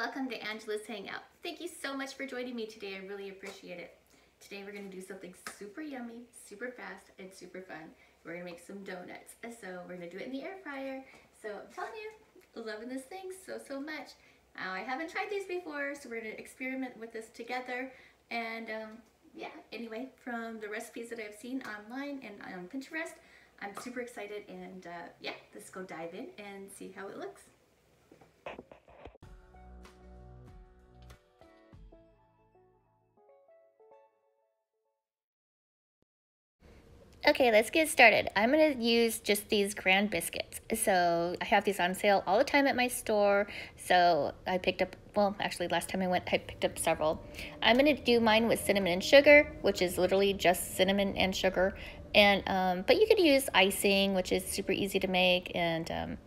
welcome to Angela's Hangout. Thank you so much for joining me today. I really appreciate it. Today we're going to do something super yummy, super fast, and super fun. We're going to make some donuts. So we're going to do it in the air fryer. So I'm telling you, loving this thing so, so much. Now I haven't tried these before, so we're going to experiment with this together. And um, yeah, anyway, from the recipes that I've seen online and on Pinterest, I'm super excited and uh, yeah, let's go dive in and see how it looks. Okay, let's get started. I'm to use just these Grand Biscuits. So I have these on sale all the time at my store. So I picked up, well, actually last time I went, I picked up several. I'm to do mine with cinnamon and sugar, which is literally just cinnamon and sugar. And um, But you could use icing, which is super easy to make, and um,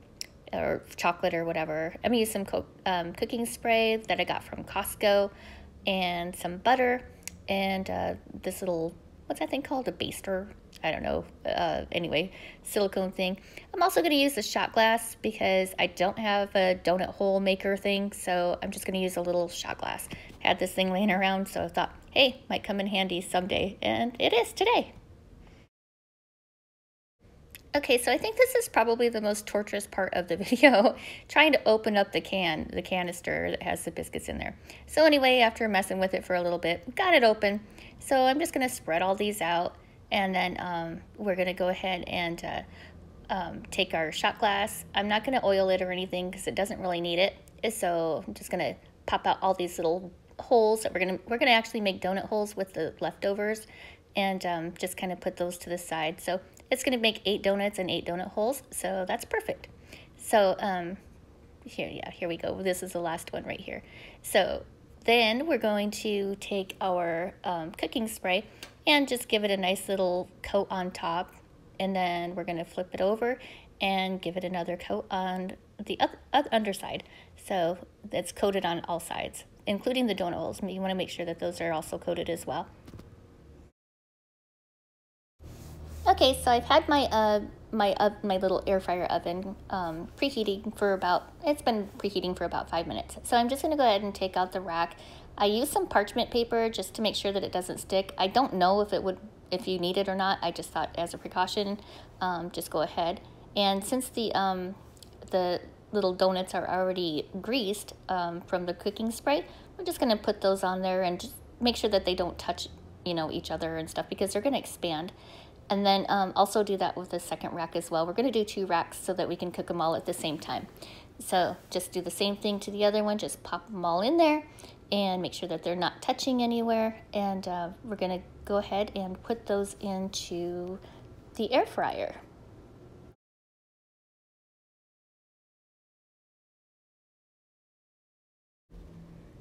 or chocolate or whatever. I'm to use some co um, cooking spray that I got from Costco and some butter and uh, this little, what's that thing called? A baster I don't know, uh, anyway, silicone thing. I'm also going to use the shot glass because I don't have a donut hole maker thing, so I'm just going to use a little shot glass. I Had this thing laying around, so I thought, hey, might come in handy someday, and it is today. Okay, so I think this is probably the most torturous part of the video, trying to open up the can, the canister that has the biscuits in there. So anyway, after messing with it for a little bit, got it open. So I'm just to spread all these out and then um, we're to go ahead and uh, um, take our shot glass. I'm not to oil it or anything because it doesn't really need it. So I'm just to pop out all these little holes that we're to, we're to actually make donut holes with the leftovers and um, just kind of put those to the side. So it's going to make eight donuts and eight donut holes. So that's perfect. So um, here, yeah, here we go. This is the last one right here. So then we're going to take our um, cooking spray and just give it a nice little coat on top. And then we're going to flip it over and give it another coat on the other, underside. So it's coated on all sides, including the donut holes. You want to make sure that those are also coated as well. Okay, so I've had my uh, my uh, my little air fryer oven um, preheating for about it's been preheating for about five minutes. So I'm just gonna go ahead and take out the rack I use some parchment paper just to make sure that it doesn't stick. I don't know if it would, if you need it or not. I just thought as a precaution, um, just go ahead. And since the, um, the little donuts are already greased um, from the cooking spray, we're just gonna put those on there and just make sure that they don't touch, you know, each other and stuff because they're gonna expand. And then um, also do that with the second rack as well. We're gonna do two racks so that we can cook them all at the same time. So just do the same thing to the other one, just pop them all in there and make sure that they're not touching anywhere. And uh, we're gonna go ahead and put those into the air fryer.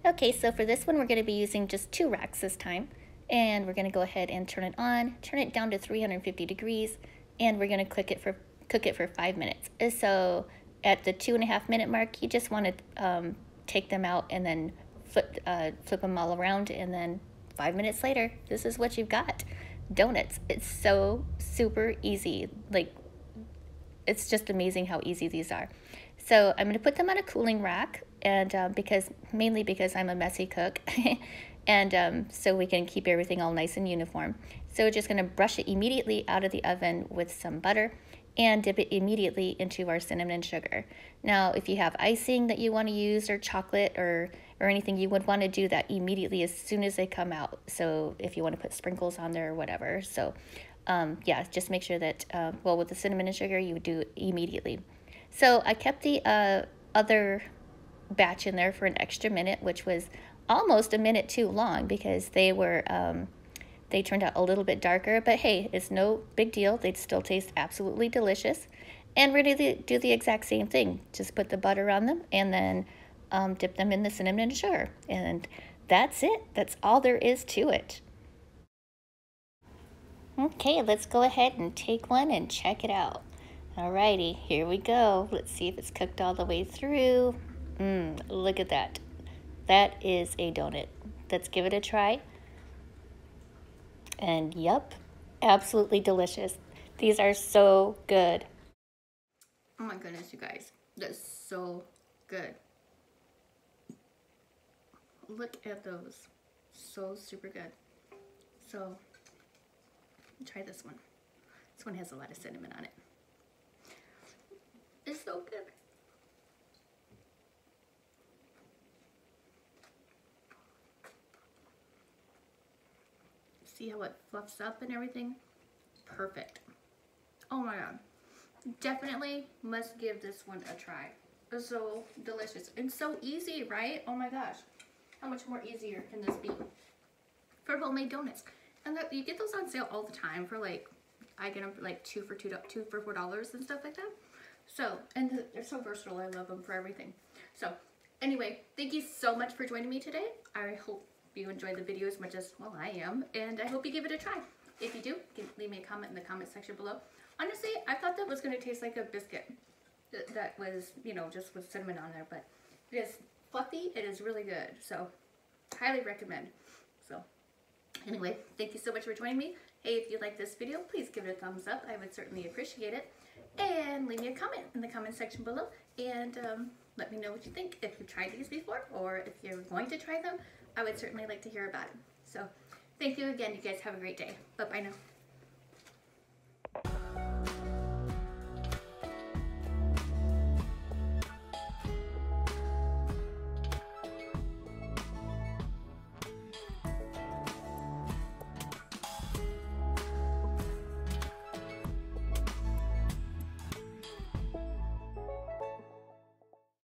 Okay, so for this one, we're gonna be using just two racks this time. And we're gonna go ahead and turn it on, turn it down to 350 degrees, and we're gonna cook it for, cook it for five minutes. So at the two and a half minute mark, you just wanna um, take them out and then flip, uh, flip them all around, and then five minutes later, this is what you've got. Donuts. It's so super easy. Like, it's just amazing how easy these are. So I'm to put them on a cooling rack, and uh, because mainly because I'm a messy cook, and um, so we can keep everything all nice and uniform. So we're just to brush it immediately out of the oven with some butter and dip it immediately into our cinnamon and sugar. Now, if you have icing that you want to use or chocolate or or anything, you would want to do that immediately as soon as they come out. So if you want to put sprinkles on there or whatever. So um, yeah, just make sure that, uh, well, with the cinnamon and sugar, you would do immediately. So I kept the uh, other batch in there for an extra minute, which was almost a minute too long because they were, um, they turned out a little bit darker, but hey, it's no big deal. They'd still taste absolutely delicious. And we're to do the exact same thing. Just put the butter on them and then um, dip them in the cinnamon and sugar. And that's it. That's all there is to it. Okay, let's go ahead and take one and check it out. Alrighty, here we go. Let's see if it's cooked all the way through. Mmm, look at that. That is a donut. Let's give it a try. And yep, absolutely delicious. These are so good. Oh my goodness, you guys. That's so good. look at those. So super good. So try this one. This one has a lot of cinnamon on it. It's so good. See how it fluffs up and everything? Perfect. Oh my god. Definitely must give this one a try. It's so delicious and so easy, right? Oh my gosh. How much more easier can this be? For homemade donuts. And that, you get those on sale all the time for like, I get them for like two for two, two for four dollars and stuff like that. So, and they're so versatile. I love them for everything. So, anyway, thank you so much for joining me today. I hope you enjoyed the video as much as, well, I am. And I hope you give it a try. If you do, leave me a comment in the comment section below. Honestly, I thought that was going to taste like a biscuit that was, you know, just with cinnamon on there. But it is fluffy. It is really good. So, highly recommend. So, anyway, thank you so much for joining me. Hey, if you like this video, please give it a thumbs up. I would certainly appreciate it. And leave me a comment in the comment section below. And um, let me know what you think. If you've tried these before or if you're going to try them, I would certainly like to hear about it. So thank you again. You guys have a great day. Bye-bye now.